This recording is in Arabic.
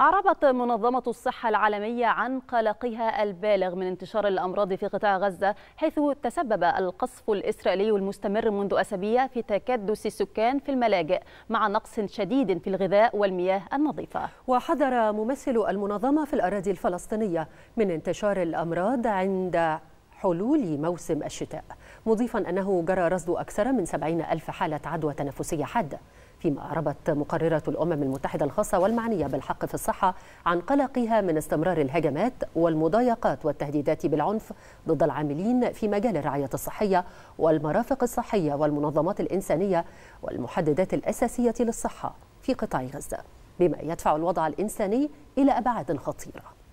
أعربت منظمة الصحة العالمية عن قلقها البالغ من انتشار الأمراض في قطاع غزة حيث تسبب القصف الإسرائيلي المستمر منذ أسابيع في تكدس السكان في الملاجئ مع نقص شديد في الغذاء والمياه النظيفة. وحذر ممثل المنظمة في الأراضي الفلسطينية من انتشار الأمراض عند حلول موسم الشتاء مضيفا أنه جرى رصد أكثر من 70 ألف حالة عدوى تنفسية حادة فيما أعربت مقررة الأمم المتحدة الخاصة والمعنية بالحق في الصحة عن قلقها من استمرار الهجمات والمضايقات والتهديدات بالعنف ضد العاملين في مجال الرعاية الصحية والمرافق الصحية والمنظمات الإنسانية والمحددات الأساسية للصحة في قطاع غزة بما يدفع الوضع الإنساني إلى أبعاد خطيرة.